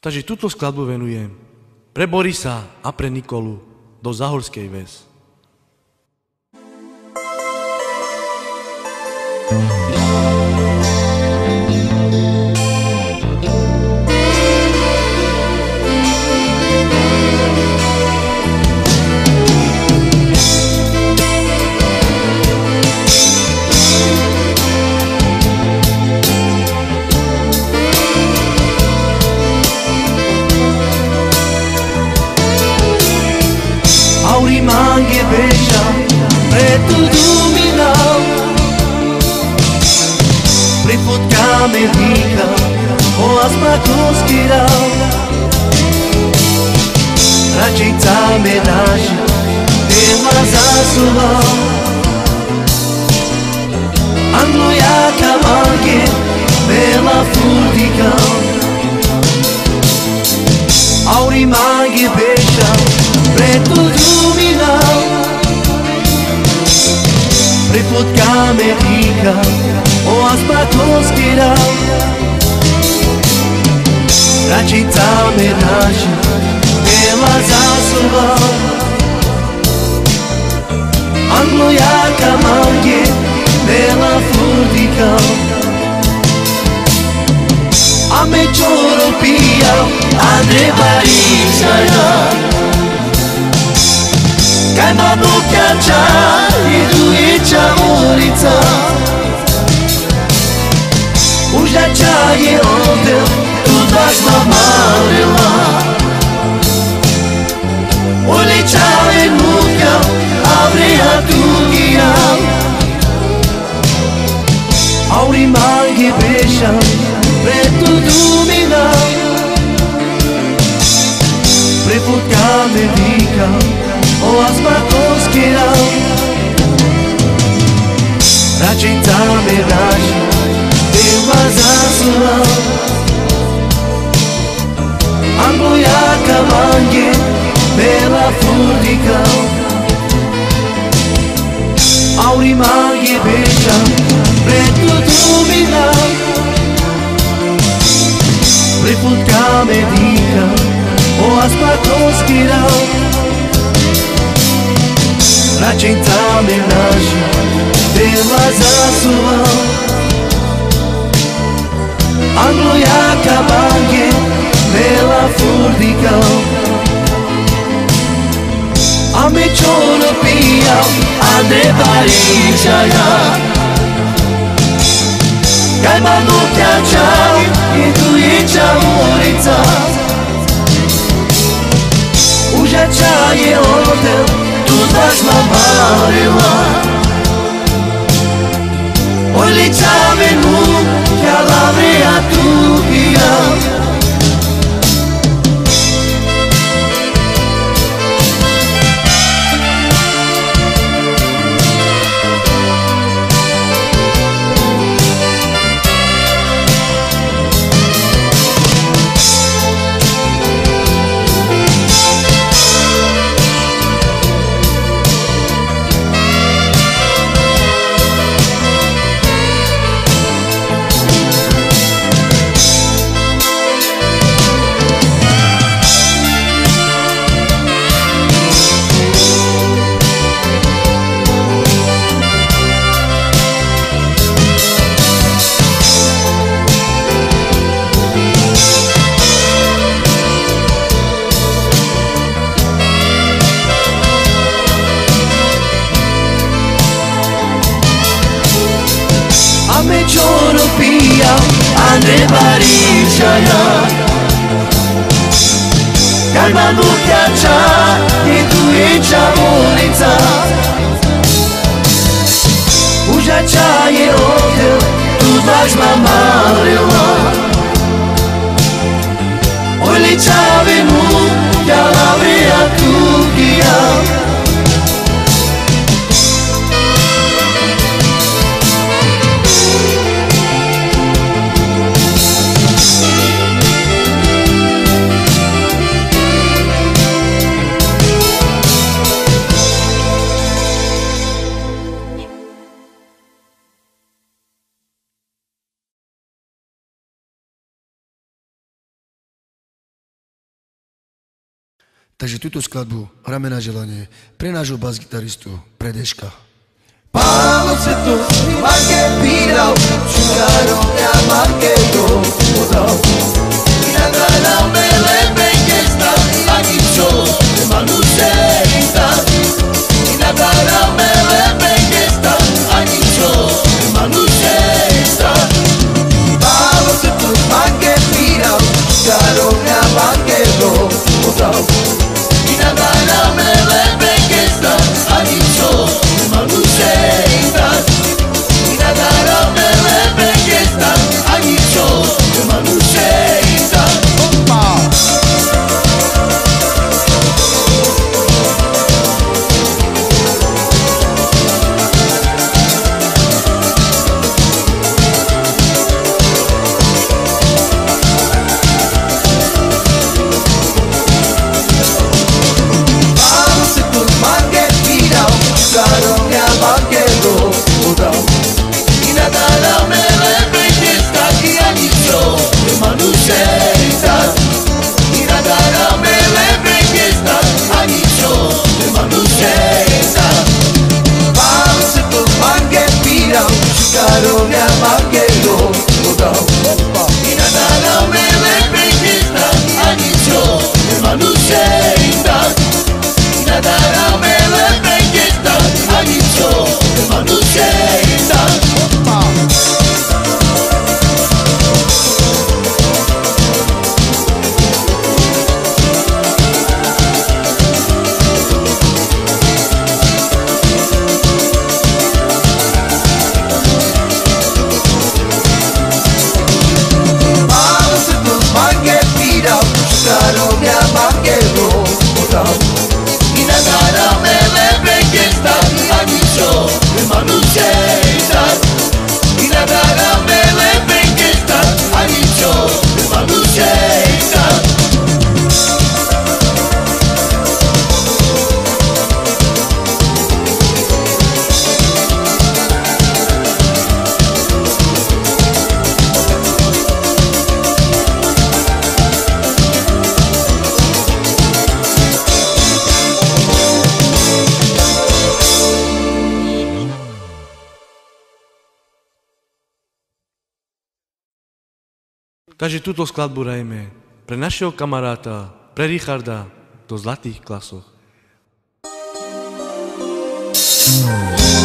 Takže túto skladbu venujem pre Borisa a pre Nikolu do Zahorskej ves. Auri zasuval Anglo jaka manghe Bela furdikal Auri manghe beja Preto dominal Preput kame vika O asma koskiral Račica me naša de Paris allá Kananuka cha idui cha ulica Uja cha je odel Tuda smo malila Ulica je nuka Avria dugija Auri mangi bešao Osqueirão, ou aspa Osqueirão Racin tamiraj, bilmazasuram Angluia camangue, bela furdicão Aurimangue beijão, preto duminão Prefulcame medica, o aspa Osqueirão te então a lanche Pelas açuão Angloia cabangue Pela furdigão A choro pião Ande bari chaya Caiba no tchau E tu e tchau Uritzá Uja tchau e hotel. fantasma bağırma Όλοι τσάμενου και αλάβρια του πηγαίνουν Takže túto skladbu hráme na želanie pre nášho bas-gitaristu, pre Pálo se tu, Takže túto skladbu rajme pre našeho kamaráta, pre Richarda do zlatých klasoch. Mm.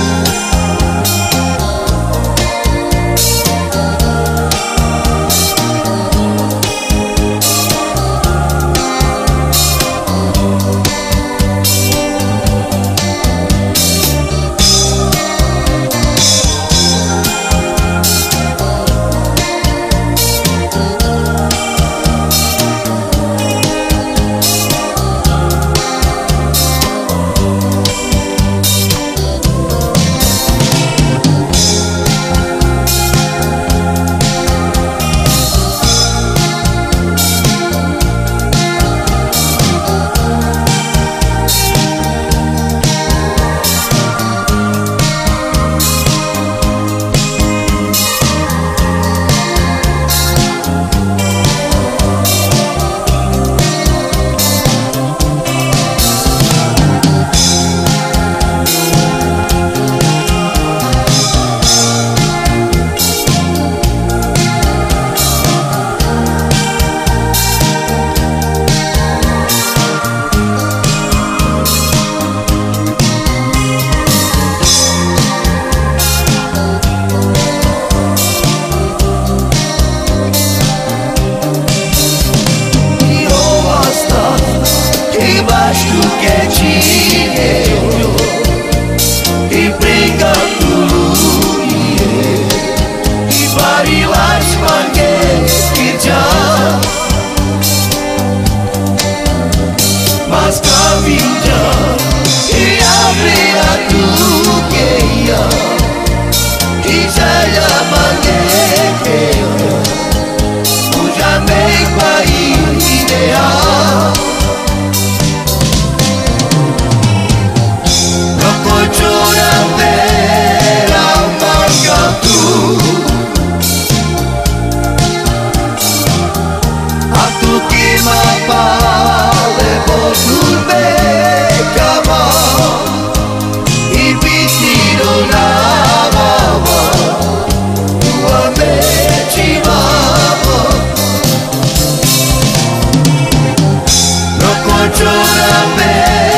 door to the bed.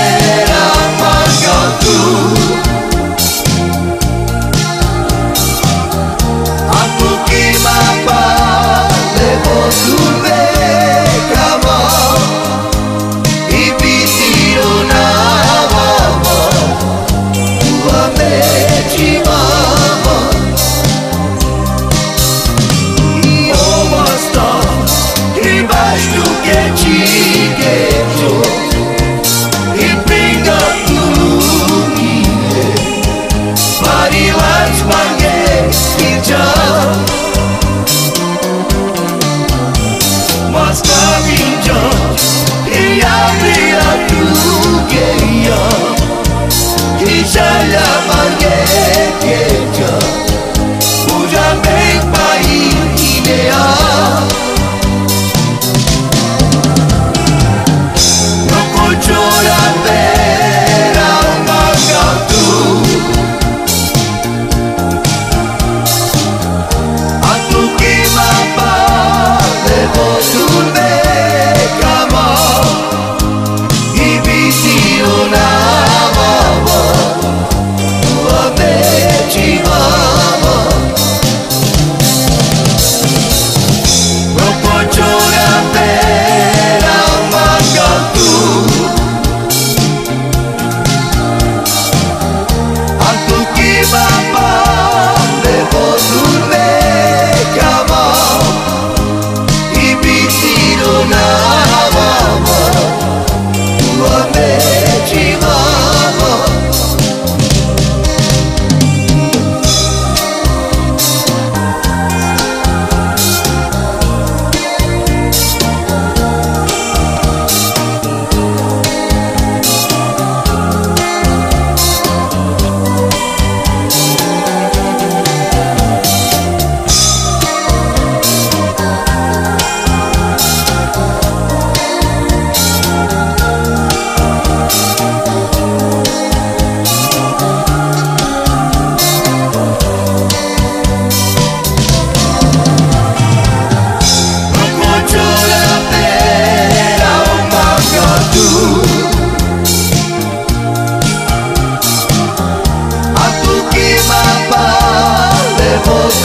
ojos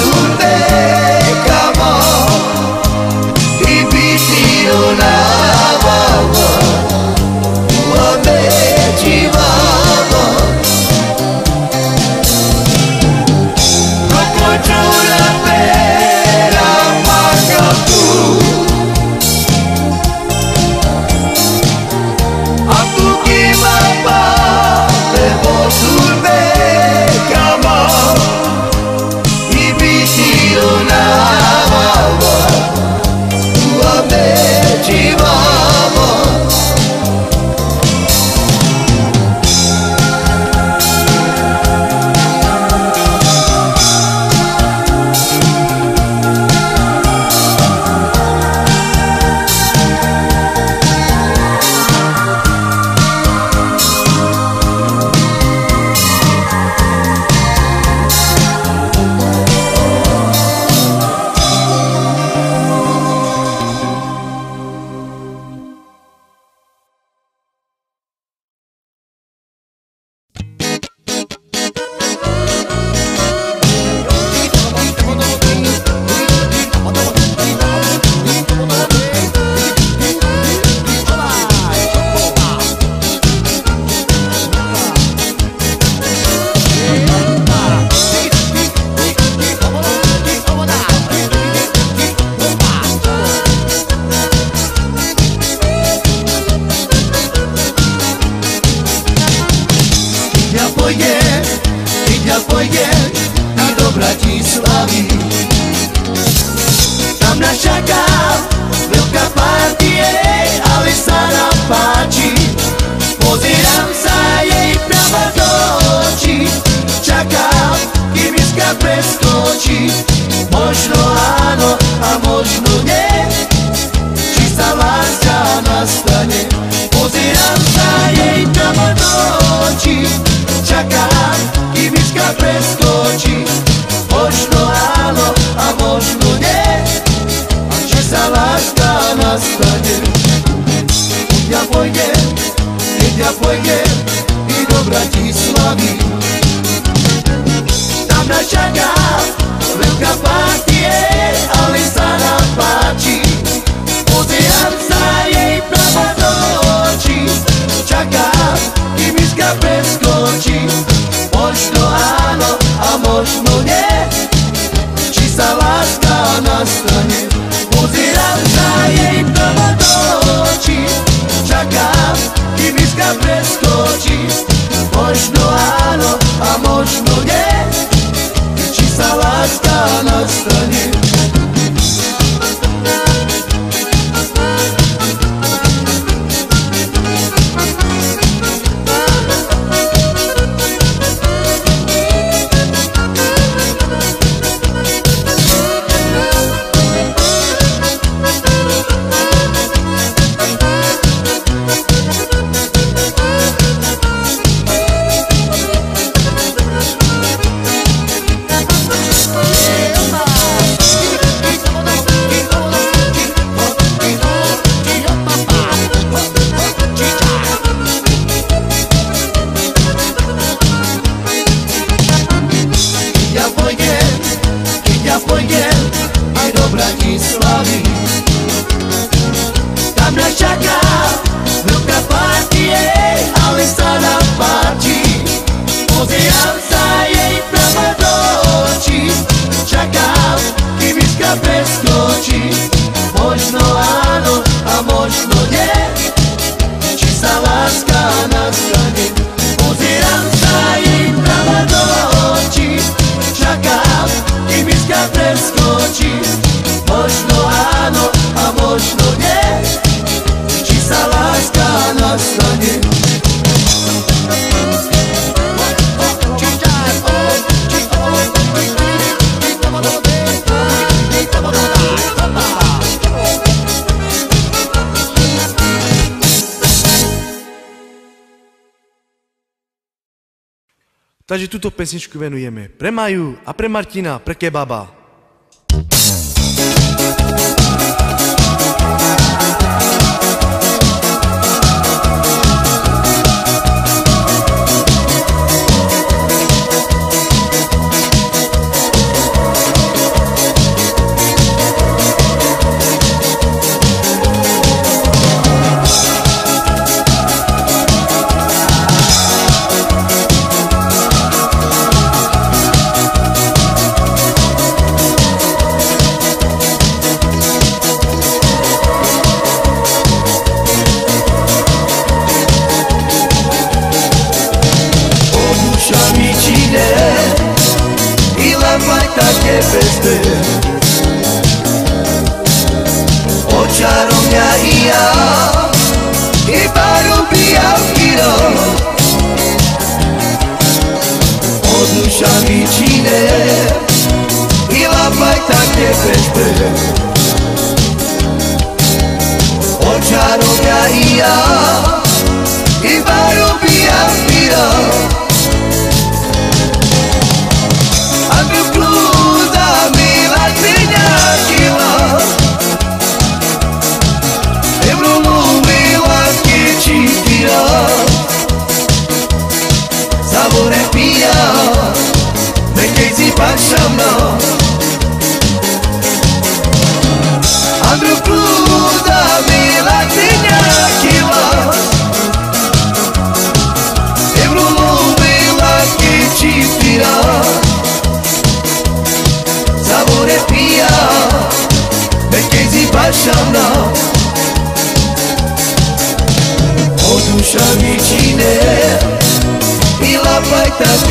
Takže túto pesničku venujeme pre Maju a pre Martina, pre Kebaba.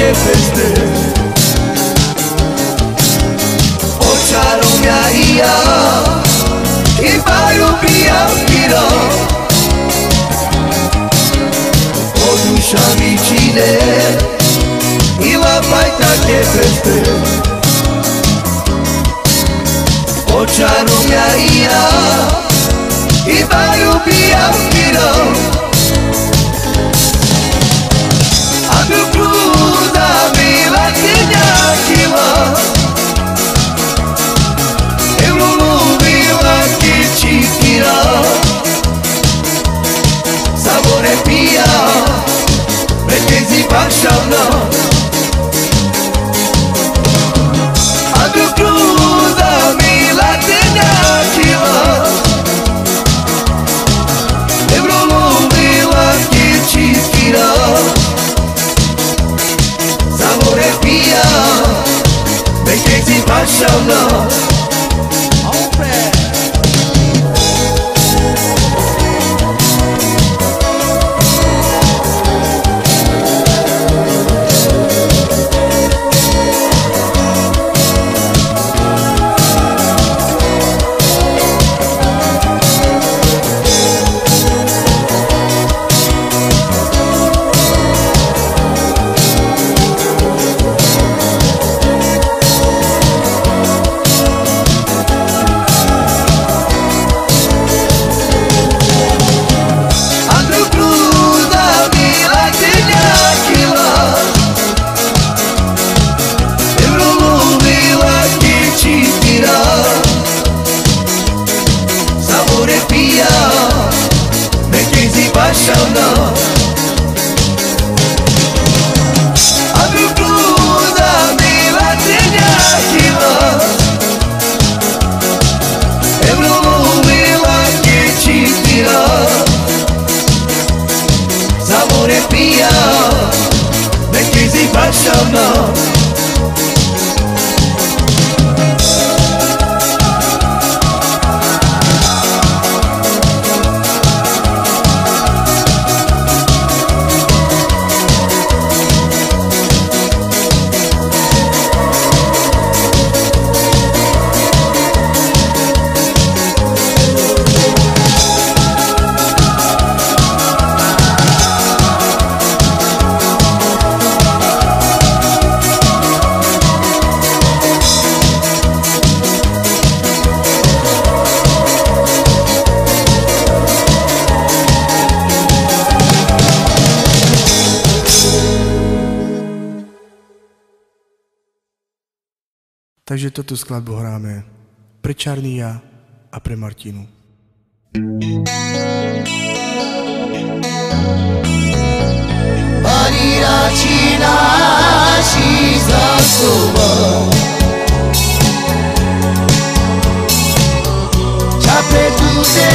jesteś Ty. Oczarą i ja I polubiam piro Odusza mi cinę I łapaj tak jesteś Ty Oczarą i ja I polubiam piro I so love. Takže toto skladbu hráme pre Čarnia a pre Martinu. Marirači naši za sobom Čape tu te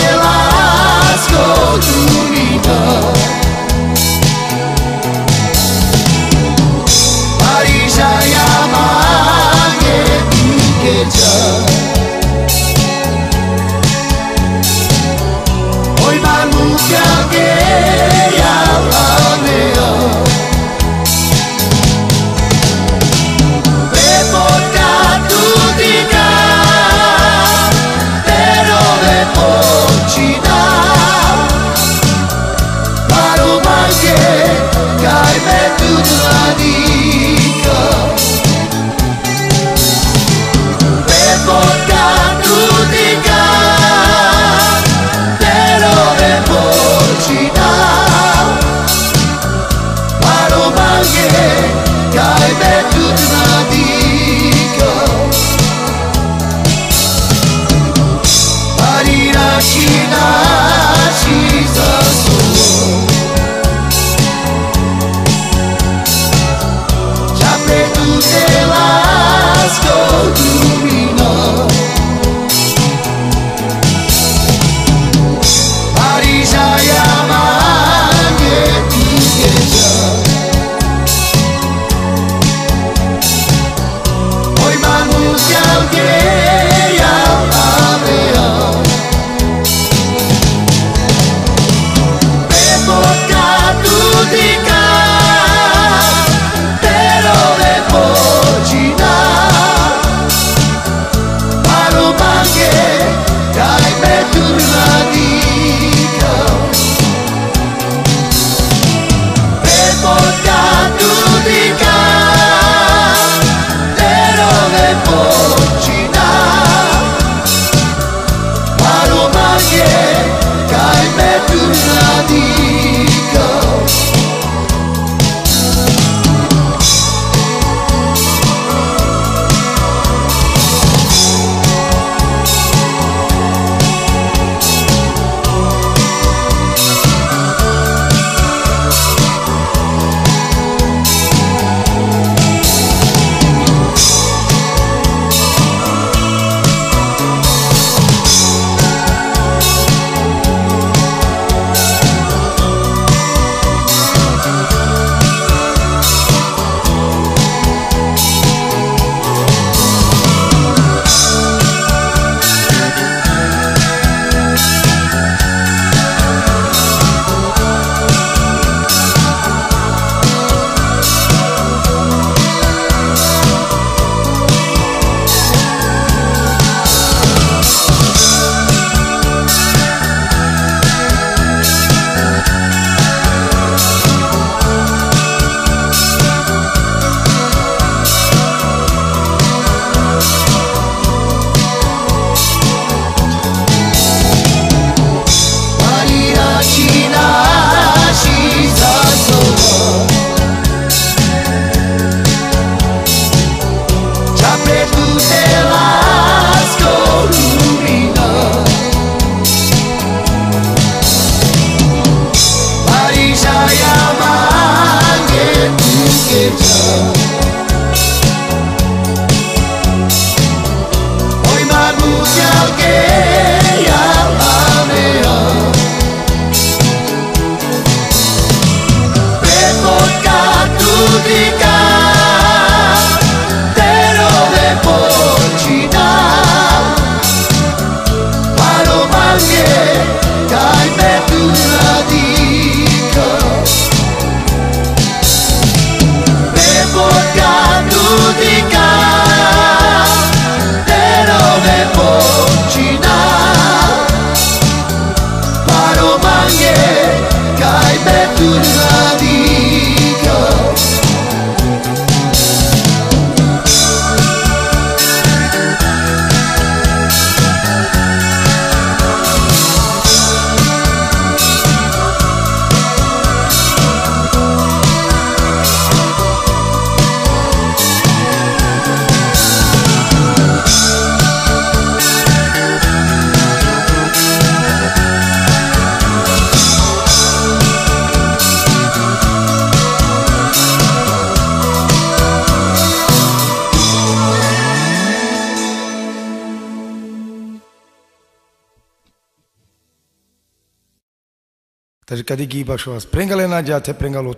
to the Jer kad i gibaš ova sprengala je nađate, prengalo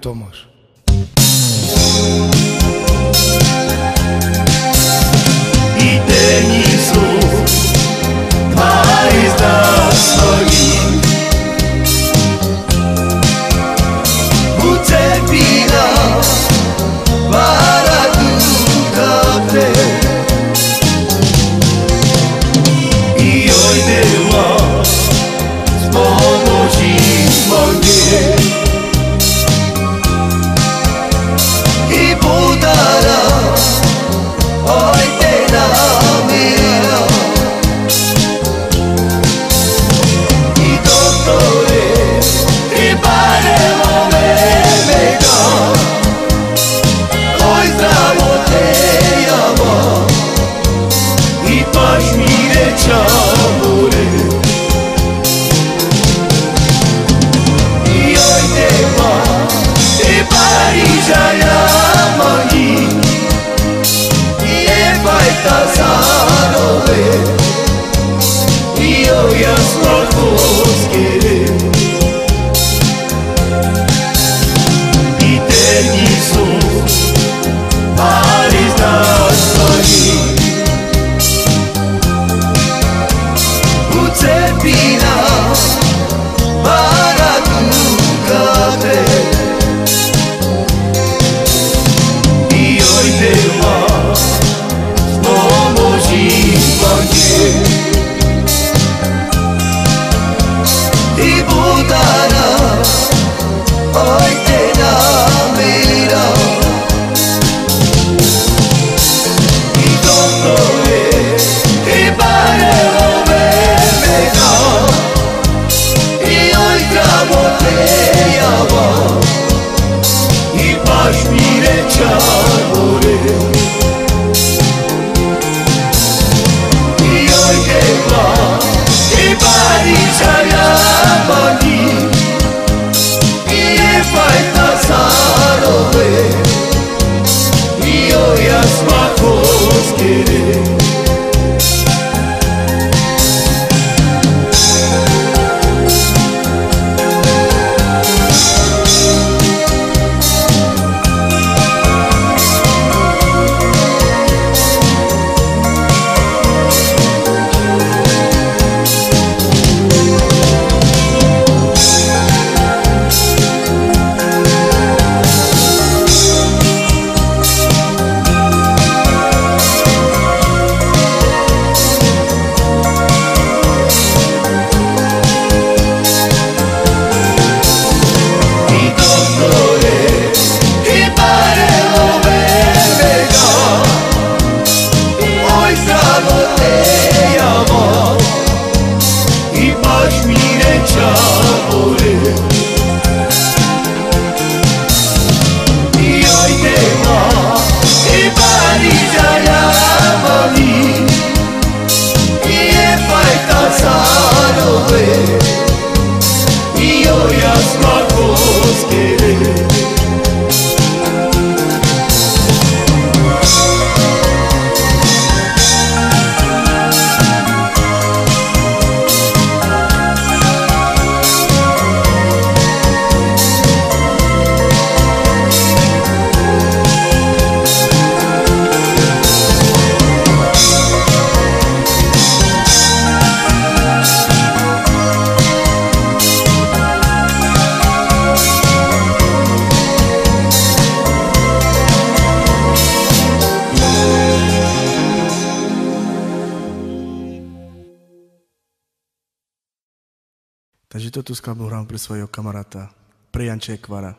Takže toto skladbu hrám pre svojho kamaráta, pre Janče Kvara.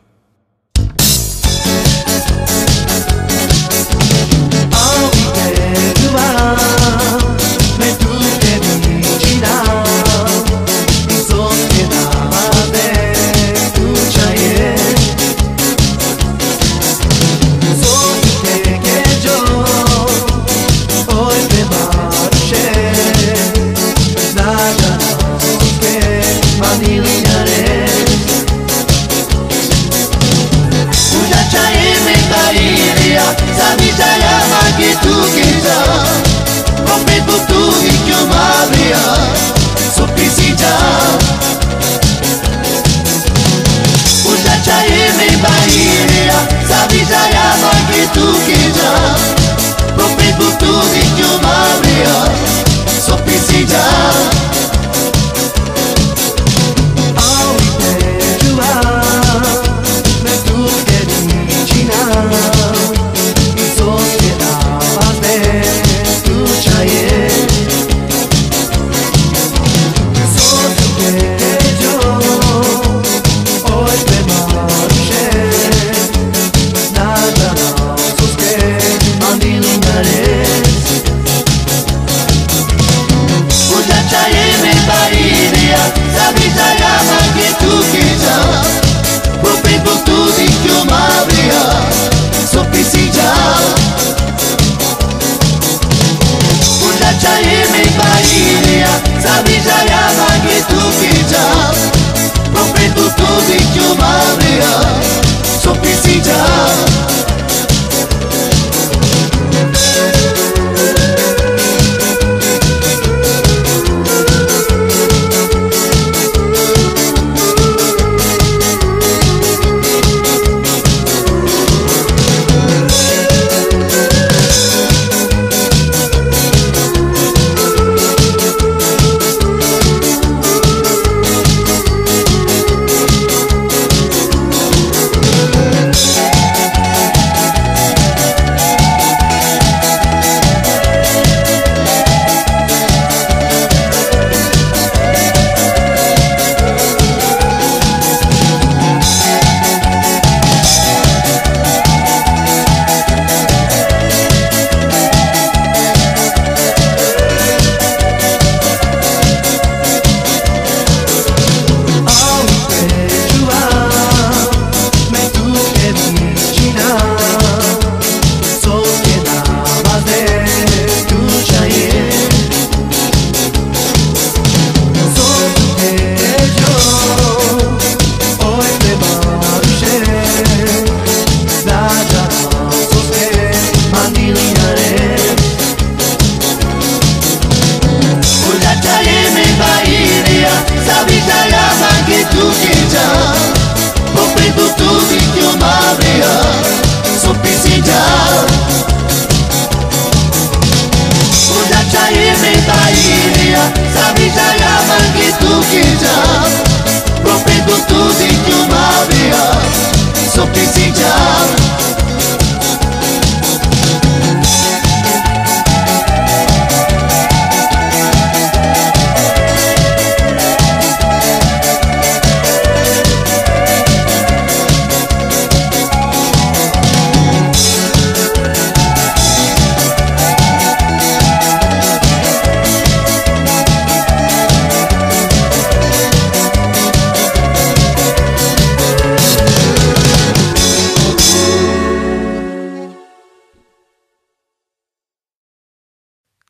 Mesut edin içinden Zor kenar tú que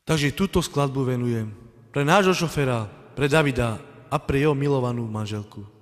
Takže túto skladbu venujem pre nášho šofera, pre Davida a pre jeho milovanú manželku.